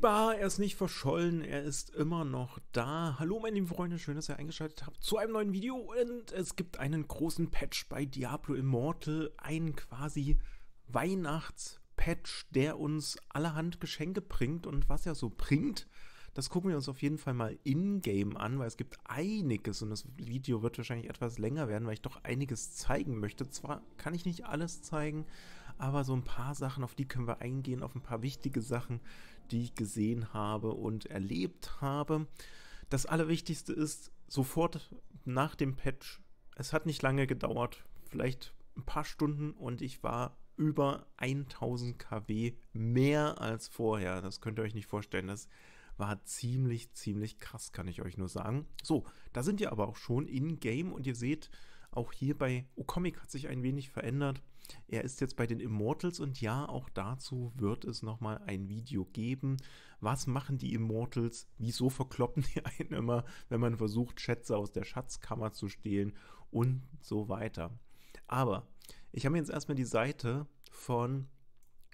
Bar, er ist nicht verschollen, er ist immer noch da. Hallo meine lieben Freunde, schön, dass ihr eingeschaltet habt zu einem neuen Video und es gibt einen großen Patch bei Diablo Immortal, einen quasi Weihnachtspatch, der uns allerhand Geschenke bringt und was er so bringt, das gucken wir uns auf jeden Fall mal in-game an, weil es gibt einiges und das Video wird wahrscheinlich etwas länger werden, weil ich doch einiges zeigen möchte. Zwar kann ich nicht alles zeigen, aber so ein paar Sachen, auf die können wir eingehen, auf ein paar wichtige Sachen, die ich gesehen habe und erlebt habe. Das Allerwichtigste ist, sofort nach dem Patch, es hat nicht lange gedauert, vielleicht ein paar Stunden und ich war über 1000 kW mehr als vorher. Das könnt ihr euch nicht vorstellen. Das war ziemlich, ziemlich krass, kann ich euch nur sagen. So, da sind wir aber auch schon in-game und ihr seht, auch hier bei Ocomic hat sich ein wenig verändert. Er ist jetzt bei den Immortals und ja, auch dazu wird es nochmal ein Video geben. Was machen die Immortals? Wieso verkloppen die einen immer, wenn man versucht, Schätze aus der Schatzkammer zu stehlen und so weiter. Aber ich habe jetzt erstmal die Seite von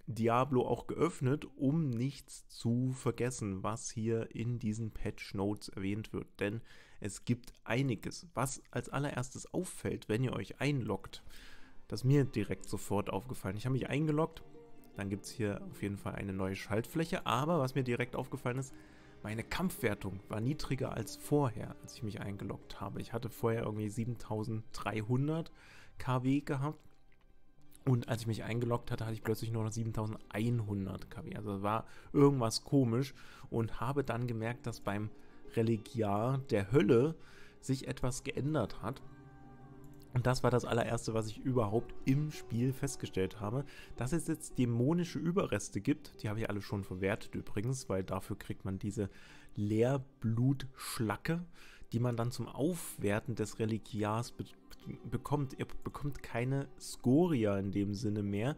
Diablo auch geöffnet, um nichts zu vergessen, was hier in diesen Patch Notes erwähnt wird. Denn es gibt einiges, was als allererstes auffällt, wenn ihr euch einloggt. Das ist mir direkt sofort aufgefallen. Ich habe mich eingeloggt, dann gibt es hier auf jeden Fall eine neue Schaltfläche, aber was mir direkt aufgefallen ist, meine Kampfwertung war niedriger als vorher, als ich mich eingeloggt habe. Ich hatte vorher irgendwie 7300 kW gehabt und als ich mich eingeloggt hatte, hatte ich plötzlich nur noch 7100 kW. Also war irgendwas komisch und habe dann gemerkt, dass beim Religiar der Hölle sich etwas geändert hat. Und das war das allererste, was ich überhaupt im Spiel festgestellt habe, dass es jetzt dämonische Überreste gibt. Die habe ich alle schon verwertet übrigens, weil dafür kriegt man diese Leerblutschlacke, die man dann zum Aufwerten des Religiars be bekommt. Ihr bekommt keine Skoria in dem Sinne mehr.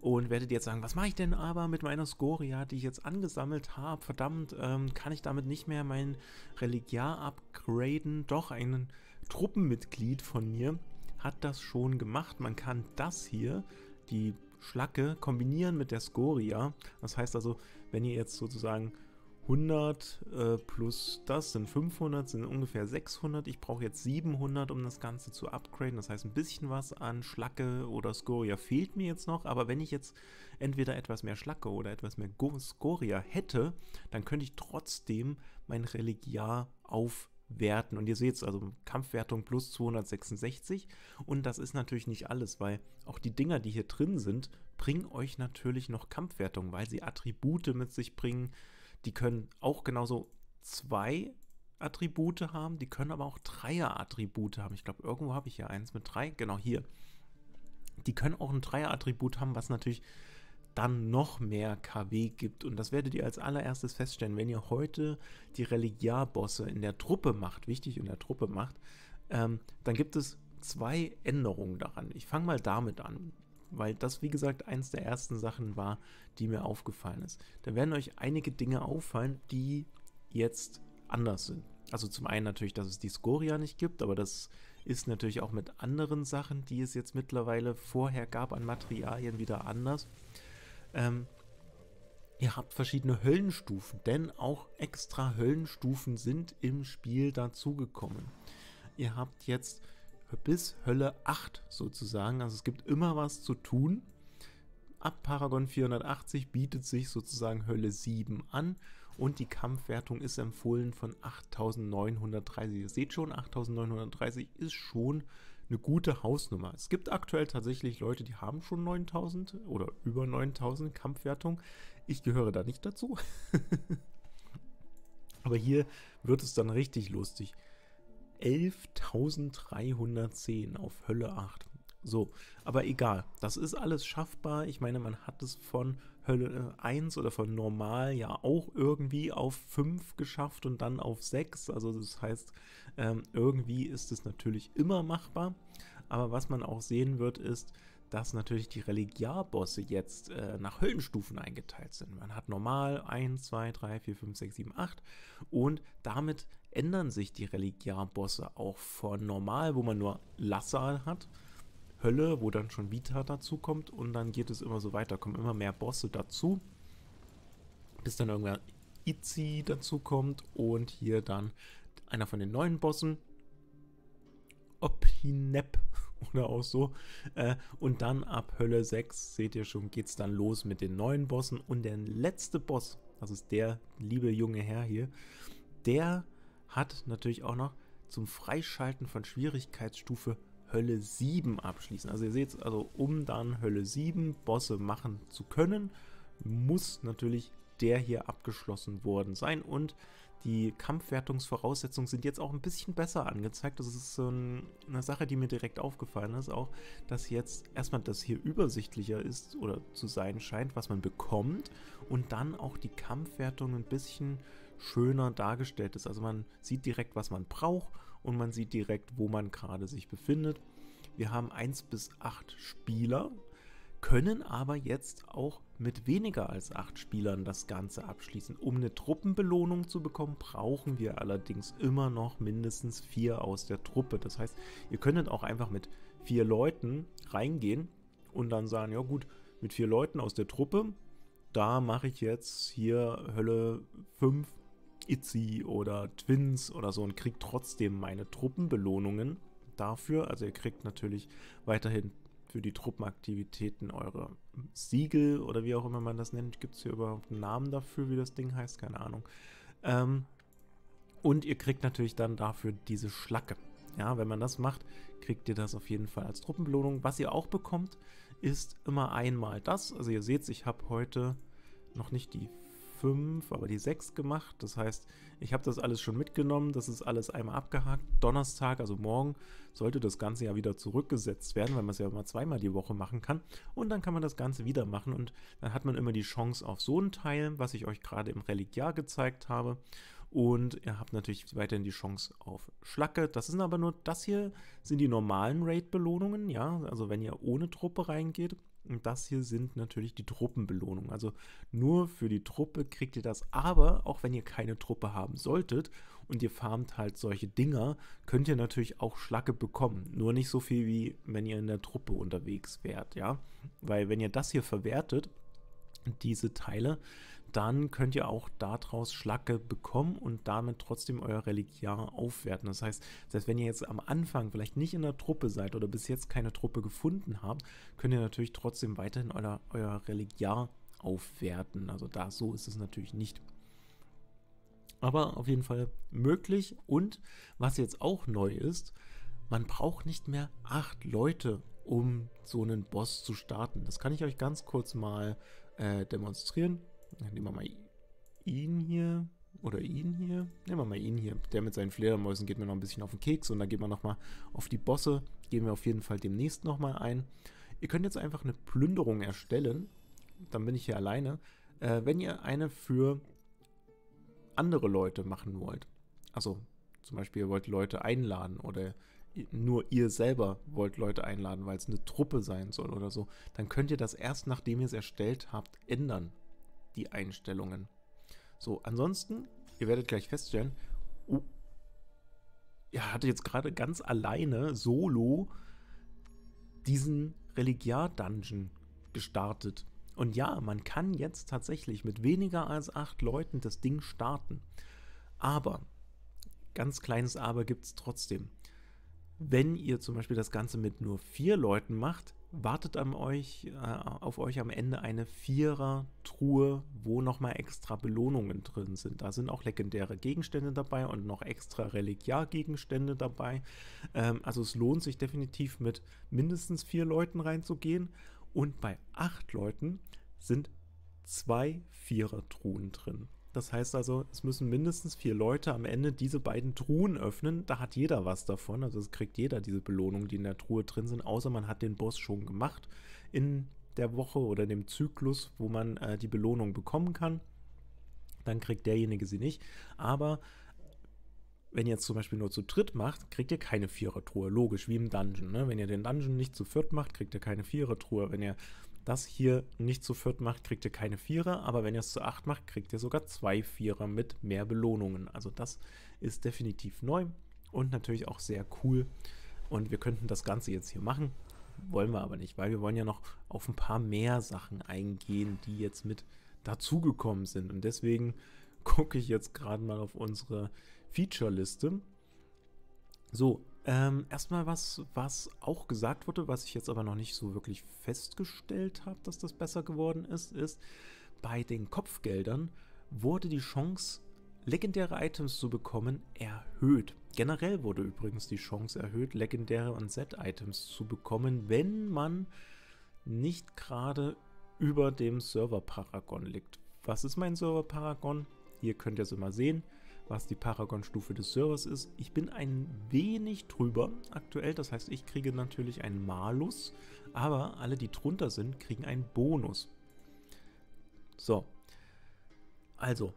Und werdet jetzt sagen, was mache ich denn aber mit meiner Skoria, die ich jetzt angesammelt habe? Verdammt, ähm, kann ich damit nicht mehr mein Religiar upgraden? Doch, ein Truppenmitglied von mir hat das schon gemacht. Man kann das hier, die Schlacke, kombinieren mit der Skoria. Das heißt also, wenn ihr jetzt sozusagen 100 äh, plus das sind 500, sind ungefähr 600. Ich brauche jetzt 700, um das Ganze zu upgraden. Das heißt, ein bisschen was an Schlacke oder Skoria fehlt mir jetzt noch. Aber wenn ich jetzt entweder etwas mehr Schlacke oder etwas mehr Skoria hätte, dann könnte ich trotzdem mein Religiar aufwerten. Und ihr seht es, also Kampfwertung plus 266. Und das ist natürlich nicht alles, weil auch die Dinger, die hier drin sind, bringen euch natürlich noch Kampfwertung, weil sie Attribute mit sich bringen die können auch genauso zwei Attribute haben, die können aber auch Dreier-Attribute haben. Ich glaube, irgendwo habe ich hier eins mit drei. Genau hier. Die können auch ein Dreier-Attribut haben, was natürlich dann noch mehr KW gibt. Und das werdet ihr als allererstes feststellen, wenn ihr heute die Religiar-Bosse in der Truppe macht, wichtig in der Truppe macht, ähm, dann gibt es zwei Änderungen daran. Ich fange mal damit an weil das, wie gesagt, eins der ersten Sachen war, die mir aufgefallen ist. Da werden euch einige Dinge auffallen, die jetzt anders sind. Also zum einen natürlich, dass es die Skoria nicht gibt, aber das ist natürlich auch mit anderen Sachen, die es jetzt mittlerweile vorher gab an Materialien wieder anders. Ähm, ihr habt verschiedene Höllenstufen, denn auch extra Höllenstufen sind im Spiel dazugekommen. Ihr habt jetzt bis Hölle 8 sozusagen. Also es gibt immer was zu tun. Ab Paragon 480 bietet sich sozusagen Hölle 7 an und die Kampfwertung ist empfohlen von 8930. Ihr seht schon, 8930 ist schon eine gute Hausnummer. Es gibt aktuell tatsächlich Leute, die haben schon 9000 oder über 9000 Kampfwertung. Ich gehöre da nicht dazu. Aber hier wird es dann richtig lustig. 11.310 auf Hölle 8. So, aber egal, das ist alles schaffbar. Ich meine, man hat es von Hölle 1 oder von Normal ja auch irgendwie auf 5 geschafft und dann auf 6. Also das heißt, ähm, irgendwie ist es natürlich immer machbar. Aber was man auch sehen wird, ist, dass natürlich die Religiarbosse jetzt äh, nach Höllenstufen eingeteilt sind. Man hat normal 1, 2, 3, 4, 5, 6, 7, 8 und damit ändern sich die Religiarbosse auch von normal, wo man nur Lassal hat, Hölle, wo dann schon Vita dazu kommt und dann geht es immer so weiter, kommen immer mehr Bosse dazu. bis dann irgendwann Itzy dazu kommt und hier dann einer von den neuen Bossen, Opinep oder auch so. Äh, und dann ab Hölle 6, seht ihr schon, geht es dann los mit den neuen Bossen. Und der letzte Boss, das ist der liebe junge Herr hier, der hat natürlich auch noch zum Freischalten von Schwierigkeitsstufe Hölle 7 abschließen. Also ihr seht, also um dann Hölle 7 Bosse machen zu können, muss natürlich der hier abgeschlossen worden sein und die Kampfwertungsvoraussetzungen sind jetzt auch ein bisschen besser angezeigt. Das ist so eine Sache, die mir direkt aufgefallen ist, auch, dass jetzt erstmal das hier übersichtlicher ist oder zu sein scheint, was man bekommt und dann auch die Kampfwertung ein bisschen schöner dargestellt ist. Also man sieht direkt, was man braucht und man sieht direkt, wo man gerade sich befindet. Wir haben 1 bis 8 Spieler, können aber jetzt auch mit weniger als acht Spielern das Ganze abschließen. Um eine Truppenbelohnung zu bekommen, brauchen wir allerdings immer noch mindestens vier aus der Truppe. Das heißt, ihr könntet auch einfach mit vier Leuten reingehen und dann sagen, ja gut, mit vier Leuten aus der Truppe, da mache ich jetzt hier Hölle 5 Itzy oder Twins oder so und kriegt trotzdem meine Truppenbelohnungen dafür. Also ihr kriegt natürlich weiterhin für die Truppenaktivitäten eure Siegel oder wie auch immer man das nennt. Gibt es hier überhaupt einen Namen dafür, wie das Ding heißt? Keine Ahnung. Ähm, und ihr kriegt natürlich dann dafür diese Schlacke. Ja, wenn man das macht, kriegt ihr das auf jeden Fall als Truppenbelohnung. Was ihr auch bekommt, ist immer einmal das. Also ihr seht, ich habe heute noch nicht die 5, aber die 6 gemacht. Das heißt, ich habe das alles schon mitgenommen. Das ist alles einmal abgehakt. Donnerstag, also morgen, sollte das Ganze ja wieder zurückgesetzt werden, weil man es ja immer zweimal die Woche machen kann. Und dann kann man das Ganze wieder machen und dann hat man immer die Chance auf so ein Teil, was ich euch gerade im Religiar gezeigt habe. Und ihr habt natürlich weiterhin die Chance auf Schlacke. Das sind aber nur, das hier sind die normalen Raid-Belohnungen, ja. Also wenn ihr ohne Truppe reingeht. Und das hier sind natürlich die Truppenbelohnungen. Also nur für die Truppe kriegt ihr das. Aber auch wenn ihr keine Truppe haben solltet und ihr farmt halt solche Dinger, könnt ihr natürlich auch Schlacke bekommen. Nur nicht so viel wie wenn ihr in der Truppe unterwegs wärt, ja. Weil wenn ihr das hier verwertet, diese Teile, dann könnt ihr auch daraus Schlacke bekommen und damit trotzdem euer Religiar aufwerten. Das heißt, selbst wenn ihr jetzt am Anfang vielleicht nicht in der Truppe seid oder bis jetzt keine Truppe gefunden habt, könnt ihr natürlich trotzdem weiterhin euer, euer Religiar aufwerten. Also da so ist es natürlich nicht. Aber auf jeden Fall möglich. Und was jetzt auch neu ist, man braucht nicht mehr acht Leute, um so einen Boss zu starten. Das kann ich euch ganz kurz mal äh, demonstrieren. Nehmen wir mal ihn hier. Oder ihn hier. Nehmen wir mal ihn hier. Der mit seinen Fledermäusen geht mir noch ein bisschen auf den Keks. Und dann gehen wir nochmal auf die Bosse. Gehen wir auf jeden Fall demnächst nochmal ein. Ihr könnt jetzt einfach eine Plünderung erstellen. Dann bin ich hier alleine. Äh, wenn ihr eine für andere Leute machen wollt. Also zum Beispiel ihr wollt Leute einladen oder nur ihr selber wollt Leute einladen, weil es eine Truppe sein soll oder so, dann könnt ihr das erst nachdem ihr es erstellt habt ändern die Einstellungen. So, ansonsten, ihr werdet gleich feststellen, oh, er hatte jetzt gerade ganz alleine solo diesen Religiar-Dungeon gestartet. Und ja, man kann jetzt tatsächlich mit weniger als acht Leuten das Ding starten. Aber, ganz kleines Aber gibt es trotzdem. Wenn ihr zum Beispiel das Ganze mit nur vier Leuten macht, wartet an euch, äh, auf euch am Ende eine Vierer-Truhe, wo nochmal extra Belohnungen drin sind. Da sind auch legendäre Gegenstände dabei und noch extra Reliquiar-Gegenstände dabei. Ähm, also es lohnt sich definitiv mit mindestens vier Leuten reinzugehen. Und bei acht Leuten sind zwei Vierer-Truhen drin. Das heißt also, es müssen mindestens vier Leute am Ende diese beiden Truhen öffnen. Da hat jeder was davon. Also es kriegt jeder diese Belohnung, die in der Truhe drin sind, außer man hat den Boss schon gemacht in der Woche oder dem Zyklus, wo man äh, die Belohnung bekommen kann. Dann kriegt derjenige sie nicht. Aber wenn ihr jetzt zum Beispiel nur zu dritt macht, kriegt ihr keine Vierer-Truhe. Logisch, wie im Dungeon. Ne? Wenn ihr den Dungeon nicht zu viert macht, kriegt ihr keine Vierer-Truhe. Wenn ihr das hier nicht zu viert macht, kriegt ihr keine Vierer, aber wenn ihr es zu acht macht, kriegt ihr sogar zwei Vierer mit mehr Belohnungen. Also das ist definitiv neu und natürlich auch sehr cool. Und wir könnten das Ganze jetzt hier machen, wollen wir aber nicht, weil wir wollen ja noch auf ein paar mehr Sachen eingehen, die jetzt mit dazugekommen sind. Und deswegen gucke ich jetzt gerade mal auf unsere Feature-Liste. So, ähm, erstmal was, was auch gesagt wurde, was ich jetzt aber noch nicht so wirklich festgestellt habe, dass das besser geworden ist, ist, bei den Kopfgeldern wurde die Chance, legendäre Items zu bekommen, erhöht. Generell wurde übrigens die Chance erhöht, legendäre und Set-Items zu bekommen, wenn man nicht gerade über dem Server Paragon liegt. Was ist mein Server Paragon? Hier könnt ihr es immer sehen, was die Paragon-Stufe des Servers ist. Ich bin ein wenig drüber aktuell, das heißt, ich kriege natürlich einen Malus, aber alle, die drunter sind, kriegen einen Bonus. So. Also,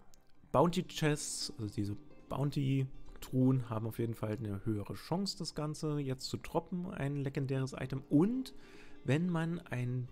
Bounty Chests, also diese Bounty-Truhen, haben auf jeden Fall eine höhere Chance, das Ganze jetzt zu droppen, ein legendäres Item. Und wenn man ein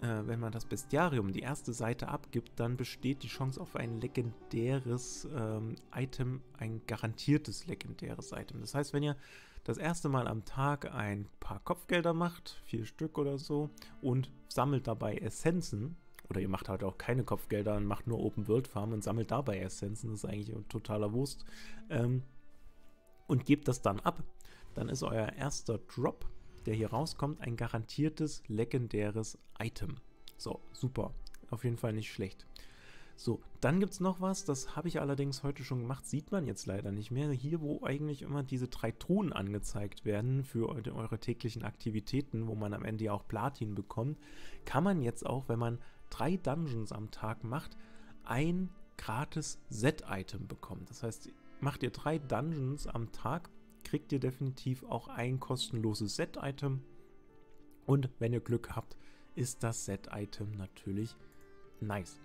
äh, wenn man das Bestiarium, die erste Seite abgibt, dann besteht die Chance auf ein legendäres ähm, Item, ein garantiertes legendäres Item. Das heißt, wenn ihr das erste Mal am Tag ein paar Kopfgelder macht, vier Stück oder so, und sammelt dabei Essenzen, oder ihr macht halt auch keine Kopfgelder und macht nur Open World Farm und sammelt dabei Essenzen, das ist eigentlich ein totaler Wurst, ähm, und gebt das dann ab, dann ist euer erster Drop der hier rauskommt, ein garantiertes legendäres Item. So, super. Auf jeden Fall nicht schlecht. So, dann gibt es noch was, das habe ich allerdings heute schon gemacht, sieht man jetzt leider nicht mehr. Hier, wo eigentlich immer diese drei Truhen angezeigt werden für eure, täglichen Aktivitäten, wo man am Ende ja auch Platin bekommt, kann man jetzt auch, wenn man drei Dungeons am Tag macht, ein gratis Set-Item bekommen. Das heißt, macht ihr drei Dungeons am Tag, kriegt ihr definitiv auch ein kostenloses Set-Item. Und wenn ihr Glück habt, ist das Set-Item natürlich nice.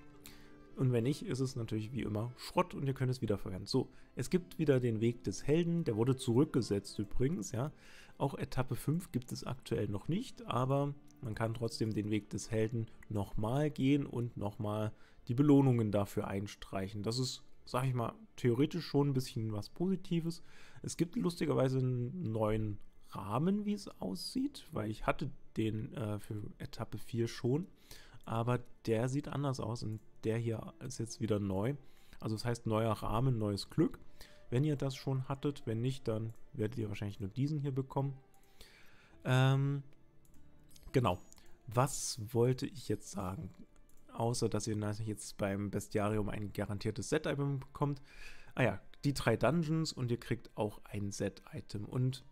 Und wenn nicht, ist es natürlich wie immer Schrott und ihr könnt es wiederverwenden. So, es gibt wieder den Weg des Helden, der wurde zurückgesetzt übrigens, ja. Auch Etappe 5 gibt es aktuell noch nicht, aber man kann trotzdem den Weg des Helden nochmal gehen und nochmal die Belohnungen dafür einstreichen. Das ist, sag ich mal, theoretisch schon ein bisschen was Positives. Es gibt lustigerweise einen neuen Rahmen, wie es aussieht, weil ich hatte den äh, für Etappe 4 schon, aber der sieht anders aus und der hier ist jetzt wieder neu. Also das heißt neuer Rahmen, neues Glück. Wenn ihr das schon hattet, wenn nicht, dann werdet ihr wahrscheinlich nur diesen hier bekommen. Ähm, genau. Was wollte ich jetzt sagen? Außer, dass ihr jetzt beim Bestiarium ein garantiertes Set-Item bekommt. Ah ja, die drei Dungeons und ihr kriegt auch ein Set-Item. Und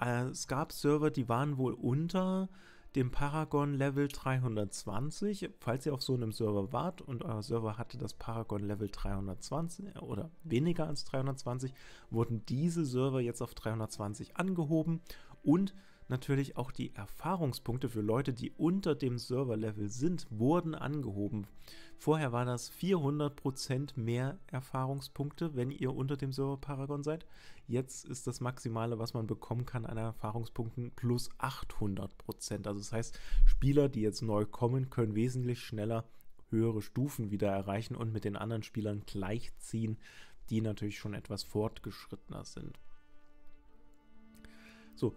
äh, es gab Server, die waren wohl unter dem Paragon Level 320. Falls ihr auf so einem Server wart und euer Server hatte das Paragon Level 320 oder weniger als 320, wurden diese Server jetzt auf 320 angehoben und natürlich auch die Erfahrungspunkte für Leute, die unter dem Server-Level sind, wurden angehoben. Vorher war das 400% mehr Erfahrungspunkte, wenn ihr unter dem Server-Paragon seid. Jetzt ist das Maximale, was man bekommen kann an Erfahrungspunkten, plus 800%. Also das heißt, Spieler, die jetzt neu kommen, können wesentlich schneller höhere Stufen wieder erreichen und mit den anderen Spielern gleichziehen, die natürlich schon etwas fortgeschrittener sind. So,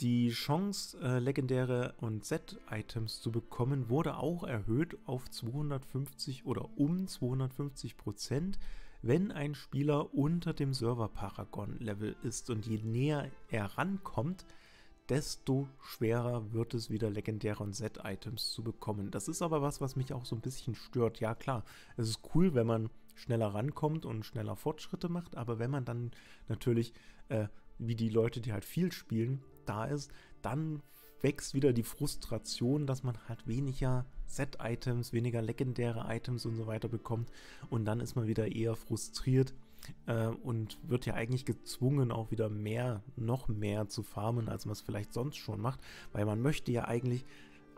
die Chance, äh, legendäre und Set-Items zu bekommen, wurde auch erhöht auf 250 oder um 250 Prozent, wenn ein Spieler unter dem Server-Paragon-Level ist. Und je näher er rankommt, desto schwerer wird es wieder legendäre und Set-Items zu bekommen. Das ist aber was, was mich auch so ein bisschen stört. Ja klar, es ist cool, wenn man schneller rankommt und schneller Fortschritte macht, aber wenn man dann natürlich, äh, wie die Leute, die halt viel spielen, da ist, dann wächst wieder die Frustration, dass man halt weniger Set-Items, weniger legendäre Items und so weiter bekommt. Und dann ist man wieder eher frustriert äh, und wird ja eigentlich gezwungen, auch wieder mehr, noch mehr zu farmen, als man es vielleicht sonst schon macht. Weil man möchte ja eigentlich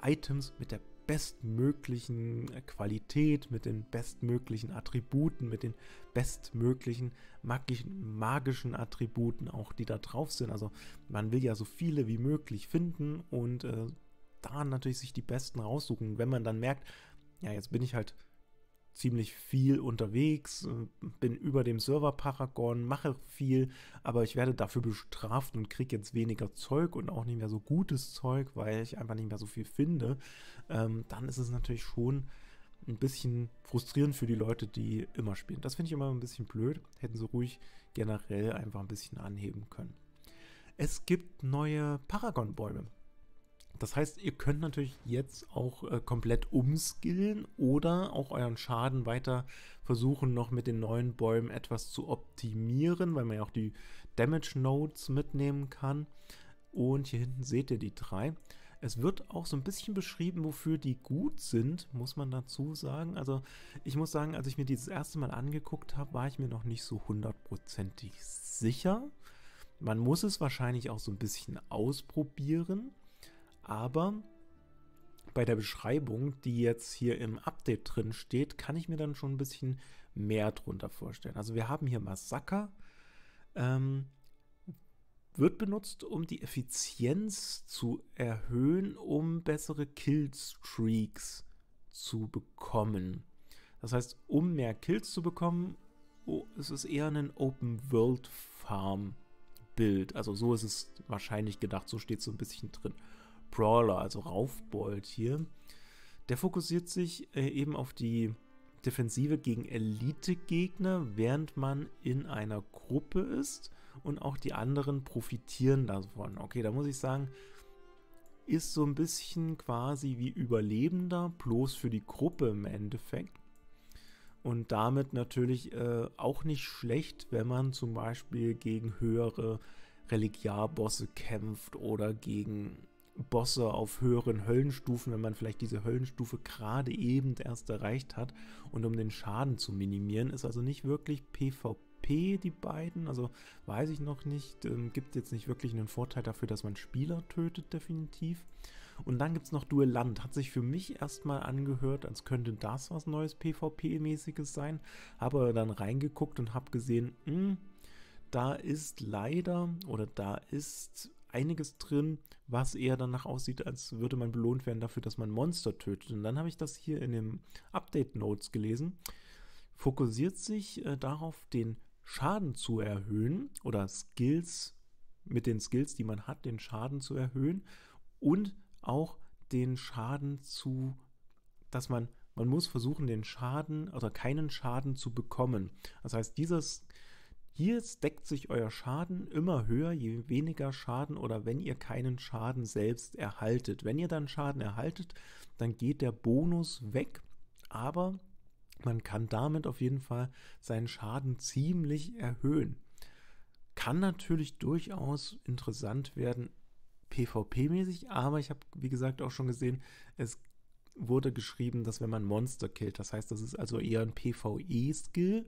Items mit der bestmöglichen Qualität, mit den bestmöglichen Attributen, mit den bestmöglichen magischen, magischen Attributen auch, die da drauf sind. Also man will ja so viele wie möglich finden und äh, da natürlich sich die besten raussuchen. wenn man dann merkt, ja, jetzt bin ich halt ziemlich viel unterwegs, äh, bin über dem Server Paragon, mache viel, aber ich werde dafür bestraft und kriege jetzt weniger Zeug und auch nicht mehr so gutes Zeug, weil ich einfach nicht mehr so viel finde. Ähm, dann ist es natürlich schon ein bisschen frustrierend für die Leute, die immer spielen. Das finde ich immer ein bisschen blöd. Hätten sie ruhig generell einfach ein bisschen anheben können. Es gibt neue Paragon-Bäume. Das heißt, ihr könnt natürlich jetzt auch äh, komplett umskillen oder auch euren Schaden weiter versuchen, noch mit den neuen Bäumen etwas zu optimieren, weil man ja auch die Damage Nodes mitnehmen kann. Und hier hinten seht ihr die drei. Es wird auch so ein bisschen beschrieben, wofür die gut sind, muss man dazu sagen. Also ich muss sagen, als ich mir dieses erste Mal angeguckt habe, war ich mir noch nicht so hundertprozentig sicher. Man muss es wahrscheinlich auch so ein bisschen ausprobieren, aber bei der Beschreibung, die jetzt hier im Update drin steht, kann ich mir dann schon ein bisschen mehr drunter vorstellen. Also wir haben hier Massaker, ähm, wird benutzt, um die Effizienz zu erhöhen, um bessere Killstreaks zu bekommen. Das heißt, um mehr Kills zu bekommen, oh, es ist eher ein Open-World-Farm-Bild. Also so ist es wahrscheinlich gedacht, so steht es so ein bisschen drin. Brawler, also Raufbold hier, der fokussiert sich äh, eben auf die Defensive gegen Elite-Gegner, während man in einer Gruppe ist und auch die anderen profitieren davon. Okay, da muss ich sagen, ist so ein bisschen quasi wie Überlebender, bloß für die Gruppe im Endeffekt. Und damit natürlich äh, auch nicht schlecht, wenn man zum Beispiel gegen höhere Religiarbosse kämpft oder gegen Bosse auf höheren Höllenstufen, wenn man vielleicht diese Höllenstufe gerade eben erst erreicht hat. Und um den Schaden zu minimieren, ist also nicht wirklich PvP die beiden. Also weiß ich noch nicht. Ähm, gibt jetzt nicht wirklich einen Vorteil dafür, dass man Spieler tötet, definitiv. Und dann gibt es noch Duellant. Hat sich für mich erstmal angehört, als könnte das was Neues PvP-mäßiges sein. Habe dann reingeguckt und habe gesehen, mh, hm, da ist leider oder da ist einiges drin, was eher danach aussieht, als würde man belohnt werden dafür, dass man Monster tötet. Und dann habe ich das hier in den Update Notes gelesen. Fokussiert sich äh, darauf, den Schaden zu erhöhen oder Skills mit den Skills, die man hat, den Schaden zu erhöhen und auch den Schaden zu, dass man, man muss versuchen, den Schaden oder keinen Schaden zu bekommen. Das heißt, dieses hier deckt sich euer Schaden immer höher, je weniger Schaden oder wenn ihr keinen Schaden selbst erhaltet. Wenn ihr dann Schaden erhaltet, dann geht der Bonus weg, aber man kann damit auf jeden Fall seinen Schaden ziemlich erhöhen. Kann natürlich durchaus interessant werden, PvP-mäßig, aber ich habe, wie gesagt, auch schon gesehen, es wurde geschrieben, dass wenn man Monster killt, das heißt, das ist also eher ein PvE-Skill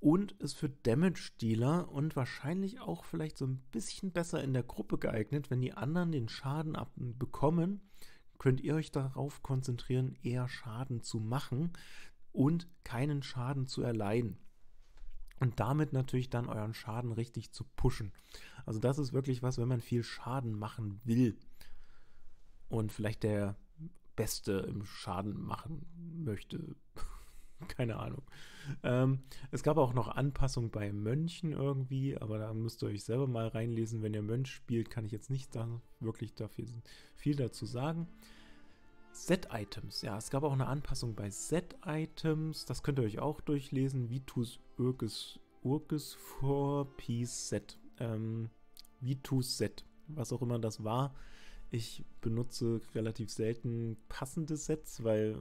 und ist für Damage-Dealer und wahrscheinlich auch vielleicht so ein bisschen besser in der Gruppe geeignet. Wenn die anderen den Schaden bekommen, könnt ihr euch darauf konzentrieren, eher Schaden zu machen und keinen Schaden zu erleiden. Und damit natürlich dann euren Schaden richtig zu pushen. Also das ist wirklich was, wenn man viel Schaden machen will und vielleicht der Beste im Schaden machen möchte. Keine Ahnung. Ähm, es gab auch noch Anpassungen bei Mönchen irgendwie, aber da müsst ihr euch selber mal reinlesen. Wenn ihr Mönch spielt, kann ich jetzt nicht da wirklich dafür viel dazu sagen. Set-Items. Ja, es gab auch eine Anpassung bei Set-Items. Das könnt ihr euch auch durchlesen. Vitus Urges, Urges for Peace Set. Ähm, Vitus Set. Was auch immer das war. Ich benutze relativ selten passende Sets, weil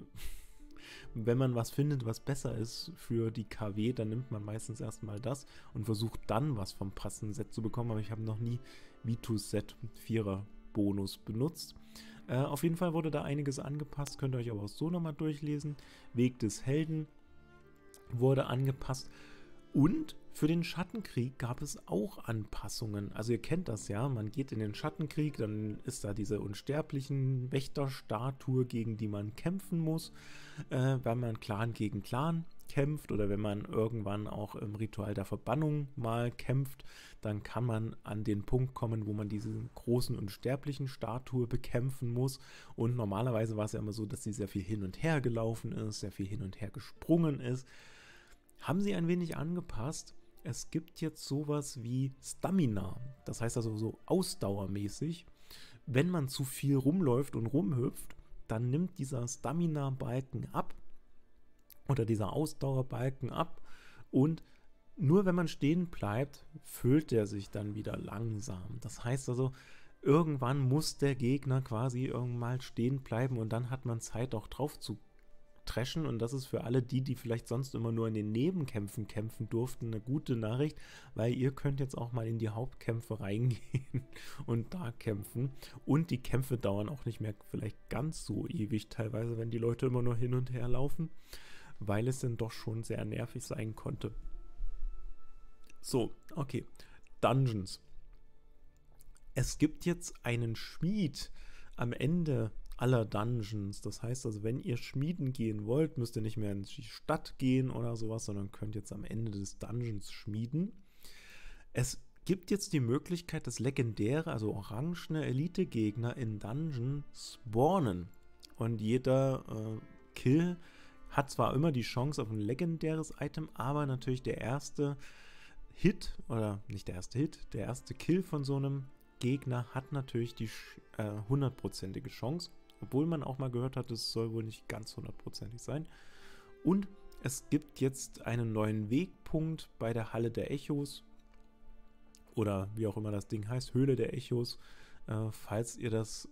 wenn man was findet, was besser ist für die KW, dann nimmt man meistens erstmal das und versucht dann was vom passenden Set zu bekommen. Aber ich habe noch nie Vitus Set 4er Bonus benutzt. Äh, auf jeden Fall wurde da einiges angepasst, könnt ihr euch aber auch so nochmal durchlesen. Weg des Helden wurde angepasst. Und für den Schattenkrieg gab es auch Anpassungen. Also ihr kennt das ja, man geht in den Schattenkrieg, dann ist da diese unsterblichen Wächterstatue, gegen die man kämpfen muss, äh, wenn man Clan gegen Clan kämpft oder wenn man irgendwann auch im Ritual der Verbannung mal kämpft, dann kann man an den Punkt kommen, wo man diese großen unsterblichen Statue bekämpfen muss. Und normalerweise war es ja immer so, dass sie sehr viel hin und her gelaufen ist, sehr viel hin und her gesprungen ist haben sie ein wenig angepasst. Es gibt jetzt sowas wie Stamina, das heißt also so ausdauermäßig. Wenn man zu viel rumläuft und rumhüpft, dann nimmt dieser Stamina-Balken ab oder dieser Ausdauerbalken ab und nur wenn man stehen bleibt, füllt er sich dann wieder langsam. Das heißt also, irgendwann muss der Gegner quasi irgendwann stehen bleiben und dann hat man Zeit auch drauf zu trashen und das ist für alle die, die vielleicht sonst immer nur in den Nebenkämpfen kämpfen durften, eine gute Nachricht, weil ihr könnt jetzt auch mal in die Hauptkämpfe reingehen und da kämpfen und die Kämpfe dauern auch nicht mehr vielleicht ganz so ewig teilweise, wenn die Leute immer nur hin und her laufen, weil es dann doch schon sehr nervig sein konnte. So, okay. Dungeons. Es gibt jetzt einen Schmied am Ende aller Dungeons. Das heißt also, wenn ihr schmieden gehen wollt, müsst ihr nicht mehr in die Stadt gehen oder sowas, sondern könnt jetzt am Ende des Dungeons schmieden. Es gibt jetzt die Möglichkeit, dass legendäre, also orangene Elite-Gegner in Dungeon spawnen. Und jeder äh, Kill hat zwar immer die Chance auf ein legendäres Item, aber natürlich der erste Hit, oder nicht der erste Hit, der erste Kill von so einem Gegner hat natürlich die hundertprozentige äh, Chance. Obwohl man auch mal gehört hat, es soll wohl nicht ganz hundertprozentig sein. Und es gibt jetzt einen neuen Wegpunkt bei der Halle der Echos. Oder wie auch immer das Ding heißt, Höhle der Echos. Äh, falls ihr das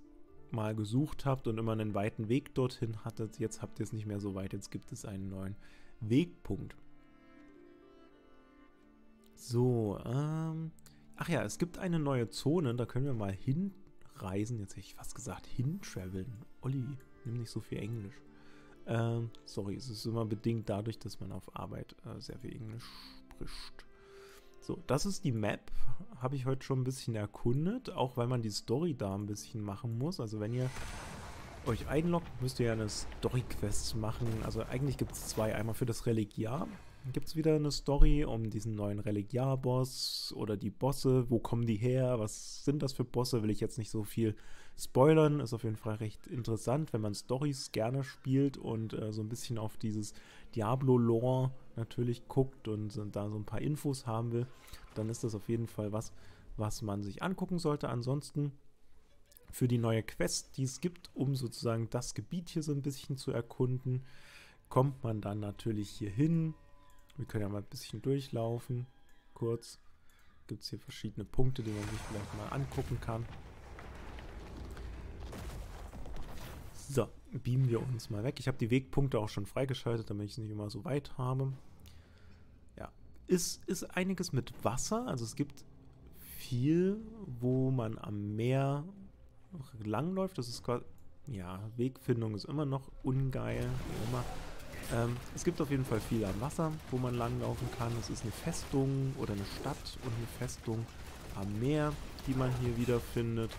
mal gesucht habt und immer einen weiten Weg dorthin hattet, jetzt habt ihr es nicht mehr so weit. Jetzt gibt es einen neuen Wegpunkt. So, ähm. Ach ja, es gibt eine neue Zone, da können wir mal hinreisen. Jetzt hätte ich fast gesagt, hintraveln. Olli, nimm nicht so viel Englisch. Ähm, sorry, es ist immer bedingt dadurch, dass man auf Arbeit äh, sehr viel Englisch spricht. So, das ist die Map. Habe ich heute schon ein bisschen erkundet, auch weil man die Story da ein bisschen machen muss. Also wenn ihr euch einloggt, müsst ihr ja eine Story-Quest machen. Also eigentlich gibt es zwei. Einmal für das Religiar gibt es wieder eine Story um diesen neuen Religiar-Boss oder die Bosse. Wo kommen die her? Was sind das für Bosse? Will ich jetzt nicht so viel spoilern. Ist auf jeden Fall recht interessant, wenn man Stories gerne spielt und äh, so ein bisschen auf dieses Diablo-Lore natürlich guckt und äh, da so ein paar Infos haben will. Dann ist das auf jeden Fall was, was man sich angucken sollte. Ansonsten für die neue Quest, die es gibt, um sozusagen das Gebiet hier so ein bisschen zu erkunden, kommt man dann natürlich hier hin, wir können ja mal ein bisschen durchlaufen. Kurz. Gibt es hier verschiedene Punkte, die man sich vielleicht mal angucken kann. So, beamen wir uns mal weg. Ich habe die Wegpunkte auch schon freigeschaltet, damit ich es nicht immer so weit habe. Ja, ist, ist einiges mit Wasser. Also es gibt viel, wo man am Meer langläuft. Das ist quasi, ja, Wegfindung ist immer noch ungeil. Immer. Ähm, es gibt auf jeden Fall viel am Wasser, wo man langlaufen kann. Es ist eine Festung oder eine Stadt und eine Festung am Meer, die man hier wiederfindet.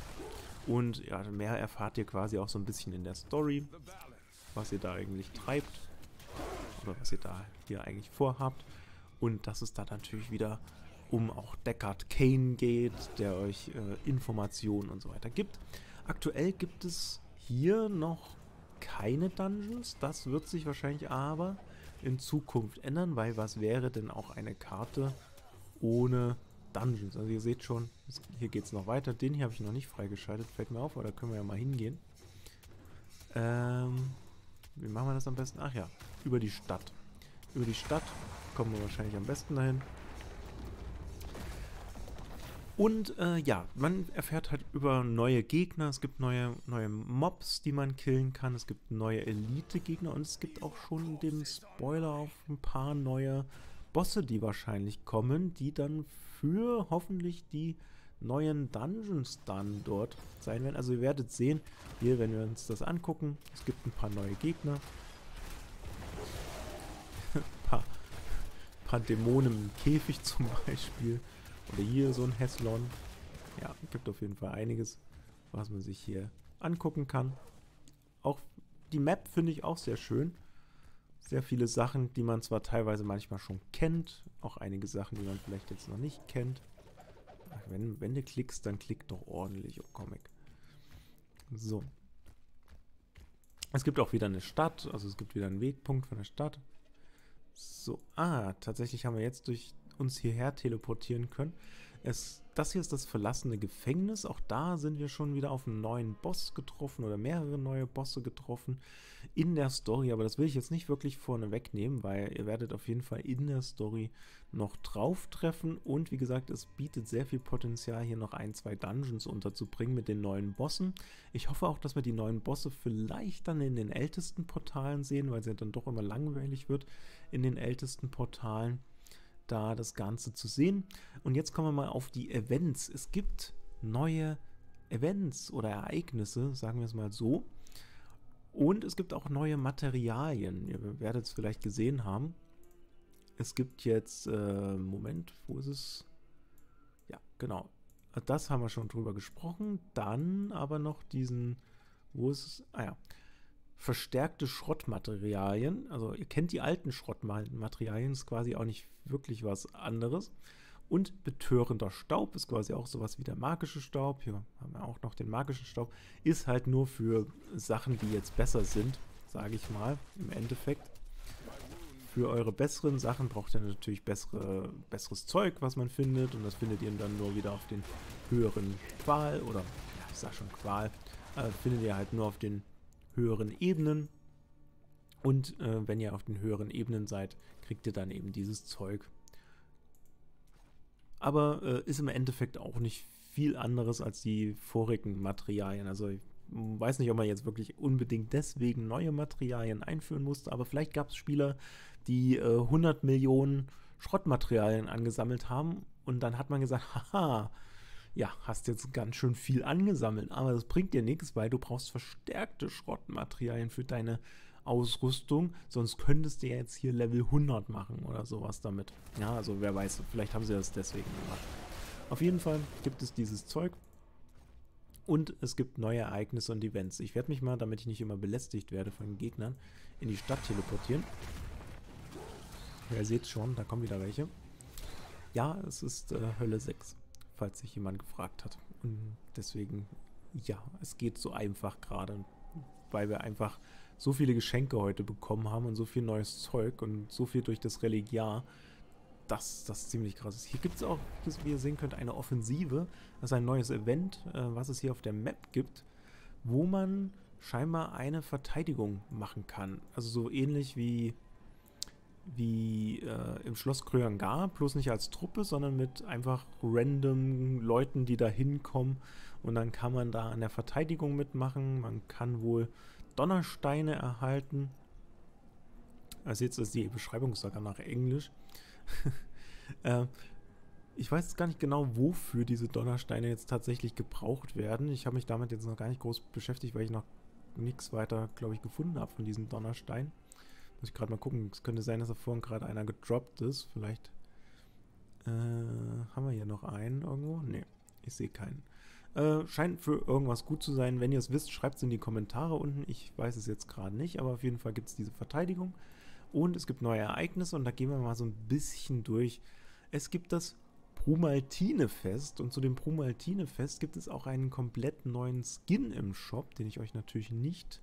Und ja, mehr erfahrt ihr quasi auch so ein bisschen in der Story, was ihr da eigentlich treibt oder was ihr da hier eigentlich vorhabt. Und dass es da natürlich wieder um auch Deckard Kane geht, der euch äh, Informationen und so weiter gibt. Aktuell gibt es hier noch keine Dungeons. Das wird sich wahrscheinlich aber in Zukunft ändern, weil was wäre denn auch eine Karte ohne Dungeons? Also ihr seht schon, hier geht es noch weiter. Den hier habe ich noch nicht freigeschaltet, fällt mir auf, aber da können wir ja mal hingehen. Ähm, wie machen wir das am besten? Ach ja, über die Stadt. Über die Stadt kommen wir wahrscheinlich am besten dahin. Und äh, ja, man erfährt halt über neue Gegner, es gibt neue, neue Mobs, die man killen kann, es gibt neue Elite-Gegner und es gibt auch schon den Spoiler auf ein paar neue Bosse, die wahrscheinlich kommen, die dann für hoffentlich die neuen Dungeons dann dort sein werden. Also ihr werdet sehen, hier, wenn wir uns das angucken, es gibt ein paar neue Gegner. ein paar, paar Dämonen im Käfig zum Beispiel. Oder hier so ein Heslon. Ja, gibt auf jeden Fall einiges, was man sich hier angucken kann. Auch die Map finde ich auch sehr schön. Sehr viele Sachen, die man zwar teilweise manchmal schon kennt, auch einige Sachen, die man vielleicht jetzt noch nicht kennt. Ach, wenn, wenn du klickst, dann klick doch ordentlich auf Comic. So. Es gibt auch wieder eine Stadt, also es gibt wieder einen Wegpunkt von der Stadt. So, ah, tatsächlich haben wir jetzt durch uns hierher teleportieren können. Es, das hier ist das verlassene Gefängnis. Auch da sind wir schon wieder auf einen neuen Boss getroffen oder mehrere neue Bosse getroffen in der Story. Aber das will ich jetzt nicht wirklich vorne wegnehmen, weil ihr werdet auf jeden Fall in der Story noch drauf treffen. Und wie gesagt, es bietet sehr viel Potenzial, hier noch ein, zwei Dungeons unterzubringen mit den neuen Bossen. Ich hoffe auch, dass wir die neuen Bosse vielleicht dann in den ältesten Portalen sehen, weil es ja dann doch immer langweilig wird in den ältesten Portalen da das Ganze zu sehen. Und jetzt kommen wir mal auf die Events. Es gibt neue Events oder Ereignisse, sagen wir es mal so. Und es gibt auch neue Materialien. Ihr werdet es vielleicht gesehen haben. Es gibt jetzt, äh, Moment, wo ist es? Ja, genau. Das haben wir schon drüber gesprochen. Dann aber noch diesen, wo ist es? Ah ja, verstärkte Schrottmaterialien. Also ihr kennt die alten Schrottmaterialien, ist quasi auch nicht wirklich was anderes. Und betörender Staub ist quasi auch sowas wie der magische Staub. Hier haben wir auch noch den magischen Staub. Ist halt nur für Sachen, die jetzt besser sind, sage ich mal, im Endeffekt. Für eure besseren Sachen braucht ihr natürlich bessere, besseres Zeug, was man findet. Und das findet ihr dann nur wieder auf den höheren Qual oder, ja, ich sag schon Qual, äh, findet ihr halt nur auf den höheren Ebenen. Und äh, wenn ihr auf den höheren Ebenen seid, kriegt ihr dann eben dieses Zeug. Aber äh, ist im Endeffekt auch nicht viel anderes als die vorigen Materialien. Also ich weiß nicht, ob man jetzt wirklich unbedingt deswegen neue Materialien einführen musste, aber vielleicht gab es Spieler, die äh, 100 Millionen Schrottmaterialien angesammelt haben und dann hat man gesagt, haha, ja, hast jetzt ganz schön viel angesammelt, aber das bringt dir nichts, weil du brauchst verstärkte Schrottmaterialien für deine Ausrüstung, sonst könntest du ja jetzt hier Level 100 machen oder sowas damit. Ja, also wer weiß, vielleicht haben sie das deswegen gemacht. Auf jeden Fall gibt es dieses Zeug und es gibt neue Ereignisse und Events. Ich werde mich mal, damit ich nicht immer belästigt werde von Gegnern, in die Stadt teleportieren. Ja, ihr seht schon, da kommen wieder welche. Ja, es ist äh, Hölle 6 falls sich jemand gefragt hat. Und deswegen, ja, es geht so einfach gerade, weil wir einfach so viele Geschenke heute bekommen haben und so viel neues Zeug und so viel durch das Religiar, dass das ziemlich krass ist. Hier gibt es auch, wie ihr sehen könnt, eine Offensive. Das ist ein neues Event, äh, was es hier auf der Map gibt, wo man scheinbar eine Verteidigung machen kann. Also so ähnlich wie wie äh, im Schloss Kryangar, bloß nicht als Truppe, sondern mit einfach random Leuten, die da hinkommen. Und dann kann man da an der Verteidigung mitmachen. Man kann wohl Donnersteine erhalten. Also jetzt ist die Beschreibung sogar nach Englisch. äh, ich weiß gar nicht genau, wofür diese Donnersteine jetzt tatsächlich gebraucht werden. Ich habe mich damit jetzt noch gar nicht groß beschäftigt, weil ich noch nichts weiter, glaube ich, gefunden habe von diesen Donnersteinen. Muss ich gerade mal gucken. Es könnte sein, dass da vorhin gerade einer gedroppt ist. Vielleicht äh, haben wir hier noch einen irgendwo. Ne, ich sehe keinen. Äh, scheint für irgendwas gut zu sein. Wenn ihr es wisst, schreibt es in die Kommentare unten. Ich weiß es jetzt gerade nicht, aber auf jeden Fall gibt es diese Verteidigung. Und es gibt neue Ereignisse und da gehen wir mal so ein bisschen durch. Es gibt das Brumaltine-Fest und zu dem Brumaltine-Fest gibt es auch einen komplett neuen Skin im Shop, den ich euch natürlich nicht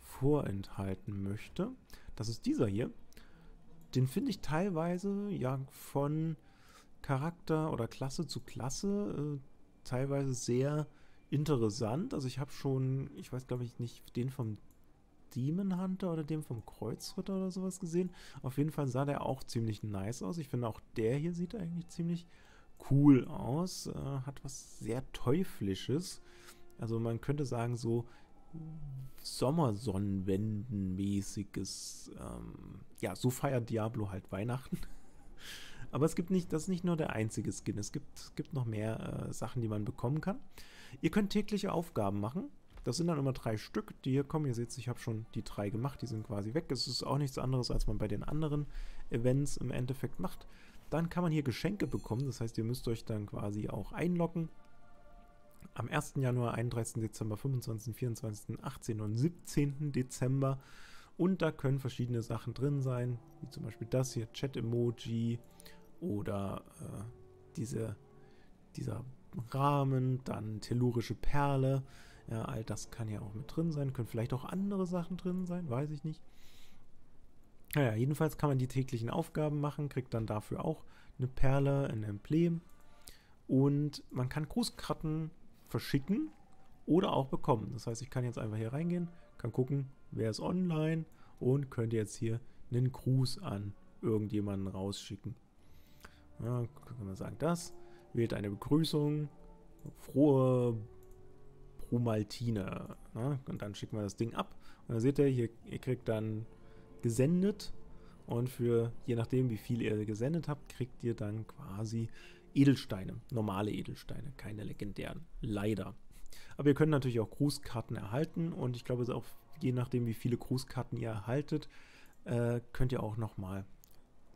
vorenthalten möchte. Das ist dieser hier. Den finde ich teilweise ja von Charakter oder Klasse zu Klasse äh, teilweise sehr interessant. Also ich habe schon, ich weiß glaube ich nicht, den vom Demon Hunter oder den vom Kreuzritter oder sowas gesehen. Auf jeden Fall sah der auch ziemlich nice aus. Ich finde auch der hier sieht eigentlich ziemlich cool aus. Äh, hat was sehr Teuflisches. Also man könnte sagen so Sommersonnenwenden-mäßiges. Ähm, ja, so feiert Diablo halt Weihnachten. Aber es gibt nicht, das ist nicht nur der einzige Skin. Es gibt, gibt noch mehr äh, Sachen, die man bekommen kann. Ihr könnt tägliche Aufgaben machen. Das sind dann immer drei Stück, die hier kommen. Ihr seht, ich habe schon die drei gemacht, die sind quasi weg. Es ist auch nichts anderes, als man bei den anderen Events im Endeffekt macht. Dann kann man hier Geschenke bekommen. Das heißt, ihr müsst euch dann quasi auch einloggen am 1. Januar, 31. Dezember, 25., 24., 18. und 17. Dezember. Und da können verschiedene Sachen drin sein, wie zum Beispiel das hier, Chat-Emoji oder äh, diese, dieser Rahmen, dann tellurische Perle. Ja, all das kann ja auch mit drin sein. Können vielleicht auch andere Sachen drin sein, weiß ich nicht. Naja, jedenfalls kann man die täglichen Aufgaben machen, kriegt dann dafür auch eine Perle, ein Emblem Und man kann Grußkarten verschicken oder auch bekommen. Das heißt, ich kann jetzt einfach hier reingehen, kann gucken, wer ist online und könnte jetzt hier einen Gruß an irgendjemanden rausschicken. Ja, kann man sagen, das. Wählt eine Begrüßung. Frohe Brumaltine. Ne? Und dann schicken wir das Ding ab. Und dann seht ihr, hier, ihr kriegt dann gesendet. Und für, je nachdem, wie viel ihr gesendet habt, kriegt ihr dann quasi Edelsteine. Normale Edelsteine, keine legendären. Leider. Aber ihr könnt natürlich auch Grußkarten erhalten. Und ich glaube, auch je nachdem, wie viele Grußkarten ihr erhaltet, äh, könnt ihr auch nochmal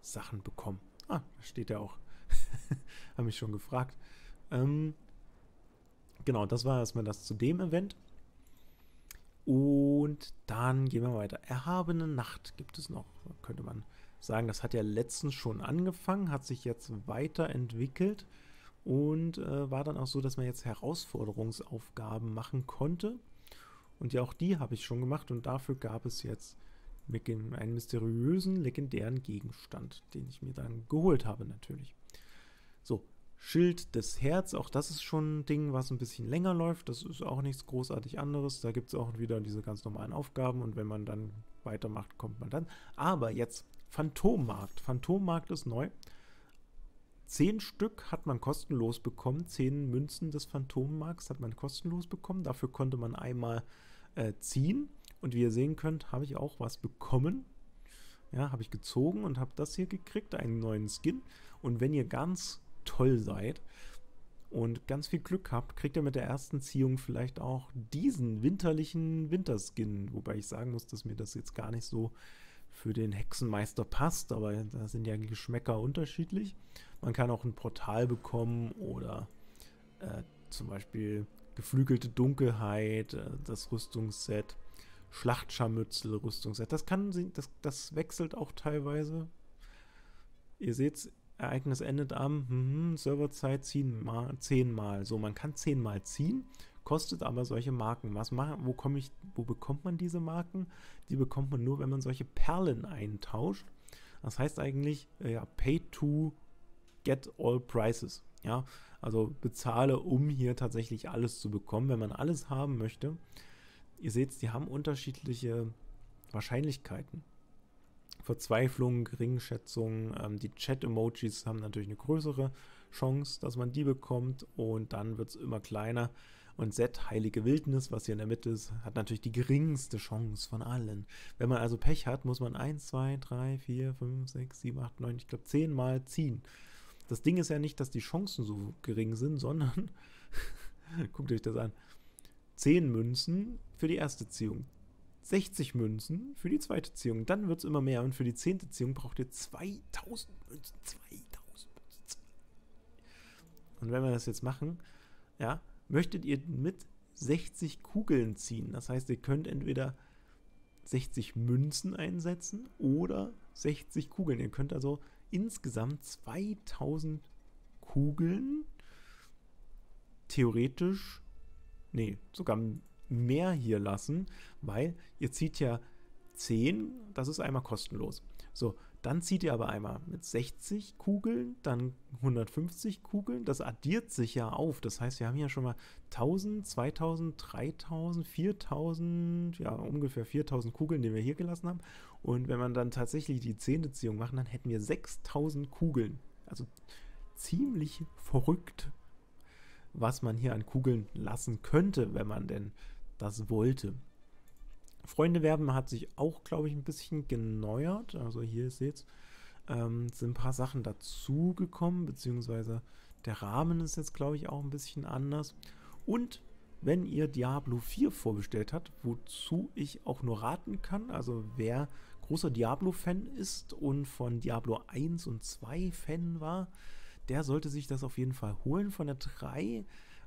Sachen bekommen. Ah, da steht ja auch. Habe mich schon gefragt. Ähm, genau, das war erstmal das zu dem Event. Und dann gehen wir weiter. Erhabene Nacht gibt es noch, könnte man sagen. Das hat ja letztens schon angefangen, hat sich jetzt weiterentwickelt und äh, war dann auch so, dass man jetzt Herausforderungsaufgaben machen konnte. Und ja, auch die habe ich schon gemacht und dafür gab es jetzt einen mysteriösen, legendären Gegenstand, den ich mir dann geholt habe natürlich. So, Schild des Herz, auch das ist schon ein Ding, was ein bisschen länger läuft. Das ist auch nichts großartig anderes. Da gibt es auch wieder diese ganz normalen Aufgaben und wenn man dann weitermacht, kommt man dann. Aber jetzt Phantommarkt. Phantommarkt ist neu. Zehn Stück hat man kostenlos bekommen. Zehn Münzen des Phantommarkts hat man kostenlos bekommen. Dafür konnte man einmal äh, ziehen. Und wie ihr sehen könnt, habe ich auch was bekommen. Ja, habe ich gezogen und habe das hier gekriegt, einen neuen Skin. Und wenn ihr ganz toll seid und ganz viel Glück habt, kriegt ihr mit der ersten Ziehung vielleicht auch diesen winterlichen Winterskin. Wobei ich sagen muss, dass mir das jetzt gar nicht so für den Hexenmeister passt, aber da sind ja Geschmäcker unterschiedlich. Man kann auch ein Portal bekommen oder äh, zum Beispiel geflügelte Dunkelheit, äh, das Rüstungsset Schlachtscharmützel, Rüstungsset. Das kann, das, das wechselt auch teilweise. Ihr seht, Ereignis endet am hm, Serverzeit ziehen mal, zehnmal. So, man kann zehnmal ziehen, kostet aber solche Marken. Was machen, wo komme ich, wo bekommt man diese Marken? Die bekommt man nur, wenn man solche Perlen eintauscht. Das heißt eigentlich, äh, ja, pay to get all prices. Ja, also bezahle, um hier tatsächlich alles zu bekommen, wenn man alles haben möchte ihr seht, die haben unterschiedliche Wahrscheinlichkeiten. Verzweiflung, Geringschätzung, ähm, die Chat-Emojis haben natürlich eine größere Chance, dass man die bekommt und dann wird es immer kleiner. Und Z, Heilige Wildnis, was hier in der Mitte ist, hat natürlich die geringste Chance von allen. Wenn man also Pech hat, muss man 1, 2, 3, 4, 5, 6, 7, 8, 9, ich glaube 10 Mal ziehen. Das Ding ist ja nicht, dass die Chancen so gering sind, sondern guckt euch das an. 10 Münzen für die erste Ziehung. 60 Münzen für die zweite Ziehung. Dann wird es immer mehr und für die zehnte Ziehung braucht ihr 2000 Münzen. 2000 Münzen. Und wenn wir das jetzt machen, ja, möchtet ihr mit 60 Kugeln ziehen. Das heißt, ihr könnt entweder 60 Münzen einsetzen oder 60 Kugeln. Ihr könnt also insgesamt 2000 Kugeln theoretisch nee, sogar mehr hier lassen, weil ihr zieht ja 10, das ist einmal kostenlos. So, dann zieht ihr aber einmal mit 60 Kugeln, dann 150 Kugeln. Das addiert sich ja auf. Das heißt, wir haben ja schon mal 1000, 2000, 3000, 4000, ja, ungefähr 4000 Kugeln, die wir hier gelassen haben. Und wenn man dann tatsächlich die Zehnteziehung macht, dann hätten wir 6000 Kugeln. Also ziemlich verrückt was man hier an Kugeln lassen könnte, wenn man denn das wollte. Freunde werben hat sich auch, glaube ich, ein bisschen geneuert. Also hier seht ähm, sind ein paar Sachen dazugekommen, beziehungsweise der Rahmen ist jetzt, glaube ich, auch ein bisschen anders. Und wenn ihr Diablo 4 vorbestellt habt, wozu ich auch nur raten kann, also wer großer Diablo-Fan ist und von Diablo 1 und 2 Fan war, der sollte sich das auf jeden Fall holen. Von der 3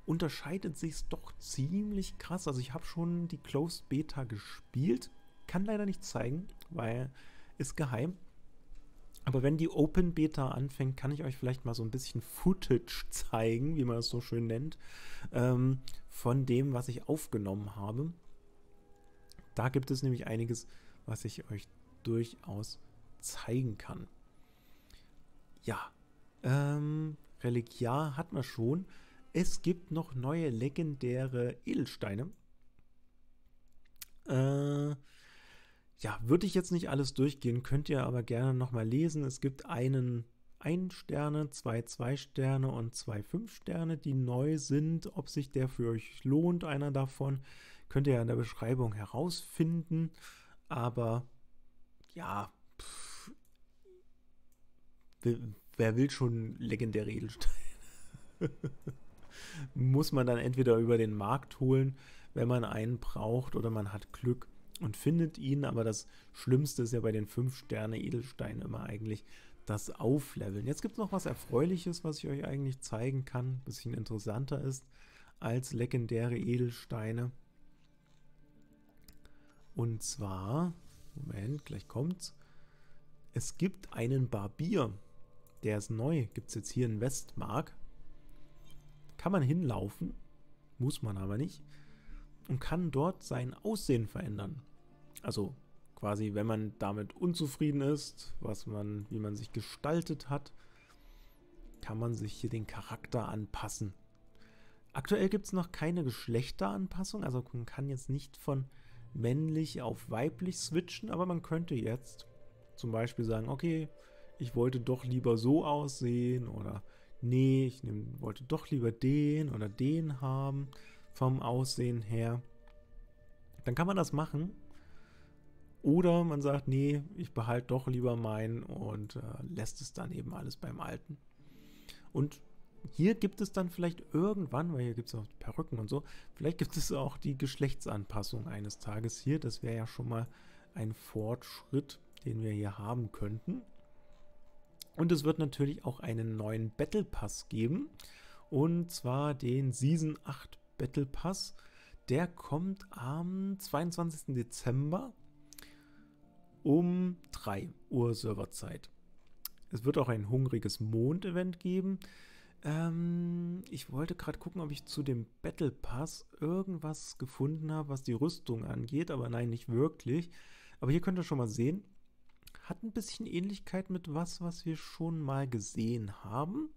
unterscheidet sich es doch ziemlich krass. Also ich habe schon die Closed Beta gespielt, kann leider nicht zeigen, weil ist geheim. Aber wenn die Open Beta anfängt, kann ich euch vielleicht mal so ein bisschen Footage zeigen, wie man es so schön nennt, ähm, von dem, was ich aufgenommen habe. Da gibt es nämlich einiges, was ich euch durchaus zeigen kann. Ja, ähm, Reliquiar hat man schon. Es gibt noch neue legendäre Edelsteine. Äh, ja, würde ich jetzt nicht alles durchgehen, könnt ihr aber gerne nochmal lesen. Es gibt einen 1 Sterne, zwei 2 Sterne und zwei 5 Sterne, die neu sind. Ob sich der für euch lohnt, einer davon, könnt ihr ja in der Beschreibung herausfinden. Aber ja, pff, wer will schon legendäre Edelsteine? Muss man dann entweder über den Markt holen, wenn man einen braucht, oder man hat Glück und findet ihn. Aber das Schlimmste ist ja bei den 5-Sterne-Edelsteinen immer eigentlich das Aufleveln. Jetzt gibt es noch was Erfreuliches, was ich euch eigentlich zeigen kann, ein bisschen interessanter ist als legendäre Edelsteine. Und zwar, Moment, gleich kommt's. Es gibt einen Barbier, der ist neu, gibt es jetzt hier in Westmark. Kann man hinlaufen, muss man aber nicht, und kann dort sein Aussehen verändern. Also quasi, wenn man damit unzufrieden ist, was man, wie man sich gestaltet hat, kann man sich hier den Charakter anpassen. Aktuell gibt es noch keine Geschlechteranpassung, also man kann jetzt nicht von männlich auf weiblich switchen, aber man könnte jetzt zum Beispiel sagen, okay, ich wollte doch lieber so aussehen oder nee, ich nehm, wollte doch lieber den oder den haben vom Aussehen her. Dann kann man das machen oder man sagt, nee, ich behalte doch lieber meinen und äh, lässt es dann eben alles beim Alten. Und hier gibt es dann vielleicht irgendwann, weil hier gibt es auch Perücken und so, vielleicht gibt es auch die Geschlechtsanpassung eines Tages hier. Das wäre ja schon mal ein Fortschritt, den wir hier haben könnten. Und es wird natürlich auch einen neuen Battle Pass geben. Und zwar den Season 8 Battle Pass. Der kommt am 22. Dezember um 3 Uhr Serverzeit. Es wird auch ein hungriges Mond-Event geben. Ähm, ich wollte gerade gucken, ob ich zu dem Battle Pass irgendwas gefunden habe, was die Rüstung angeht, aber nein, nicht wirklich. Aber hier könnt ihr schon mal sehen, hat ein bisschen Ähnlichkeit mit was, was wir schon mal gesehen haben.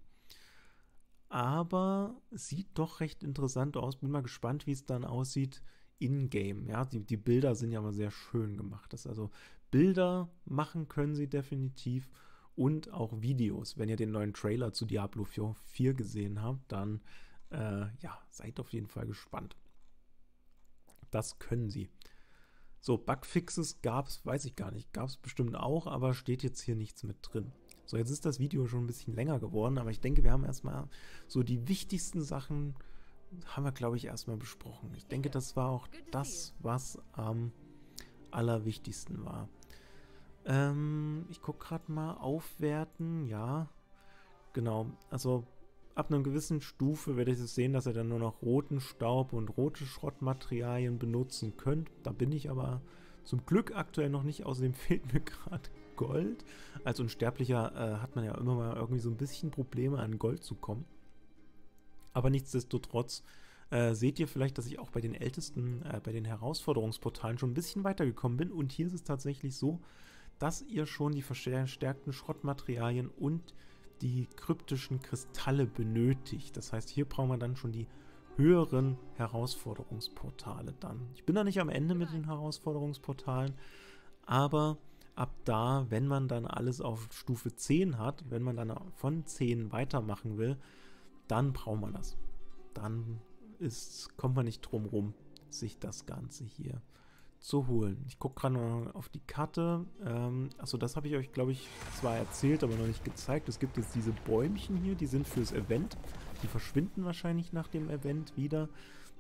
Aber sieht doch recht interessant aus. Bin mal gespannt, wie es dann aussieht in-game. Ja, die, die Bilder sind ja mal sehr schön gemacht. Das also Bilder machen können sie definitiv und auch Videos. Wenn ihr den neuen Trailer zu Diablo 4, 4 gesehen habt, dann äh, ja, seid auf jeden Fall gespannt. Das können sie. So, Bugfixes gab es, weiß ich gar nicht, gab es bestimmt auch, aber steht jetzt hier nichts mit drin. So, jetzt ist das Video schon ein bisschen länger geworden, aber ich denke, wir haben erstmal so die wichtigsten Sachen, haben wir, glaube ich, erstmal besprochen. Ich denke, das war auch das, was am allerwichtigsten war. Ähm, ich gucke gerade mal, aufwerten, ja. Genau, also ab einer gewissen Stufe werde ich es sehen, dass ihr dann nur noch roten Staub und rote Schrottmaterialien benutzen könnt. Da bin ich aber zum Glück aktuell noch nicht, außerdem fehlt mir gerade Gold. Als Unsterblicher äh, hat man ja immer mal irgendwie so ein bisschen Probleme an Gold zu kommen. Aber nichtsdestotrotz äh, seht ihr vielleicht, dass ich auch bei den ältesten, äh, bei den Herausforderungsportalen schon ein bisschen weitergekommen bin. Und hier ist es tatsächlich so, dass ihr schon die verstärkten Schrottmaterialien und die kryptischen Kristalle benötigt. Das heißt, hier brauchen wir dann schon die höheren Herausforderungsportale dann. Ich bin da nicht am Ende mit den Herausforderungsportalen, aber ab da, wenn man dann alles auf Stufe 10 hat, wenn man dann von 10 weitermachen will, dann braucht man das. Dann ist, kommt man nicht drum rum, sich das Ganze hier zu holen. Ich gucke gerade mal auf die Karte. Ähm, achso, das habe ich euch, glaube ich, zwar erzählt, aber noch nicht gezeigt. Es gibt jetzt diese Bäumchen hier, die sind fürs Event. Die verschwinden wahrscheinlich nach dem Event wieder.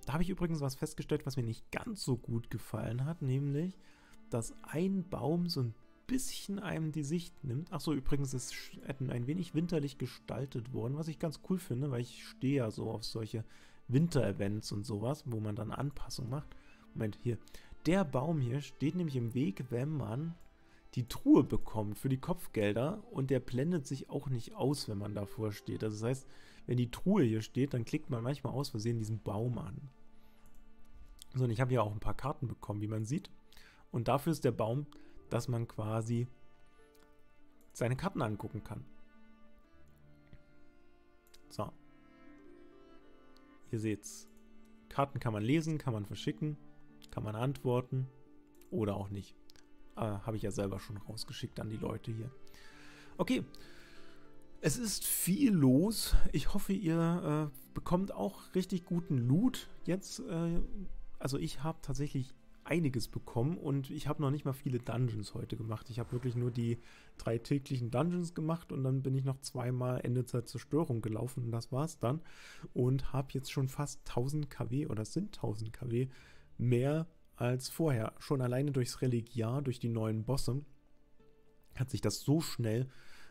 Da habe ich übrigens was festgestellt, was mir nicht ganz so gut gefallen hat, nämlich, dass ein Baum so ein bisschen einem die Sicht nimmt. Achso, übrigens ist ein wenig winterlich gestaltet worden, was ich ganz cool finde, weil ich stehe ja so auf solche Winter-Events und sowas, wo man dann Anpassungen macht. Moment, hier. Der Baum hier steht nämlich im Weg, wenn man die Truhe bekommt für die Kopfgelder und der blendet sich auch nicht aus, wenn man davor steht. Also das heißt, wenn die Truhe hier steht, dann klickt man manchmal aus Versehen diesen Baum an. So, und ich habe hier auch ein paar Karten bekommen, wie man sieht. Und dafür ist der Baum, dass man quasi seine Karten angucken kann. ihr seht's. Karten kann man lesen, kann man verschicken, kann man antworten oder auch nicht. Äh, Habe ich ja selber schon rausgeschickt an die Leute hier. Okay. Es ist viel los. Ich hoffe, ihr äh, bekommt auch richtig guten Loot jetzt. Äh, also ich habe tatsächlich einiges bekommen und ich habe noch nicht mal viele Dungeons heute gemacht. Ich habe wirklich nur die drei täglichen Dungeons gemacht und dann bin ich noch zweimal Ende zur Zerstörung gelaufen und das war's dann. Und habe jetzt schon fast 1000 kW oder sind 1000 kW mehr als vorher. Schon alleine durchs Religiar, durch die neuen Bosse, hat sich das so schnell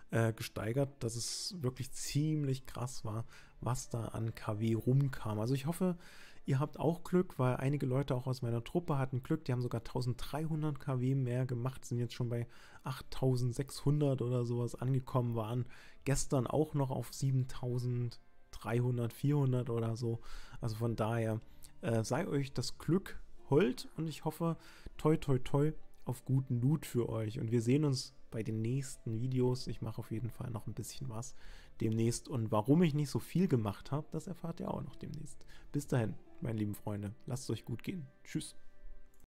äh, gesteigert, dass es wirklich ziemlich krass war, was da an KW rumkam. Also ich hoffe, Ihr habt auch Glück, weil einige Leute auch aus meiner Truppe hatten Glück. Die haben sogar 1300 kW mehr gemacht, sind jetzt schon bei 8600 oder sowas angekommen, waren gestern auch noch auf 7300, 400 oder so. Also von daher äh, sei euch das Glück hold und ich hoffe, toi, toi, toi, auf guten Loot für euch. Und wir sehen uns bei den nächsten Videos. Ich mache auf jeden Fall noch ein bisschen was demnächst. Und warum ich nicht so viel gemacht habe, das erfahrt ihr auch noch demnächst. Bis dahin meine lieben Freunde. Lasst es euch gut gehen. Tschüss.